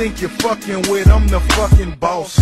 think you're fucking with? I'm the fucking boss.